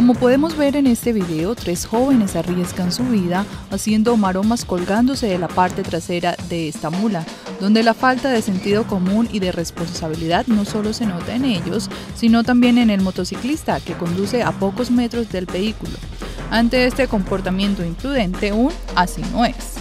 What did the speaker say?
Como podemos ver en este video, tres jóvenes arriesgan su vida haciendo maromas colgándose de la parte trasera de esta mula, donde la falta de sentido común y de responsabilidad no solo se nota en ellos, sino también en el motociclista que conduce a pocos metros del vehículo. Ante este comportamiento imprudente, un así no es.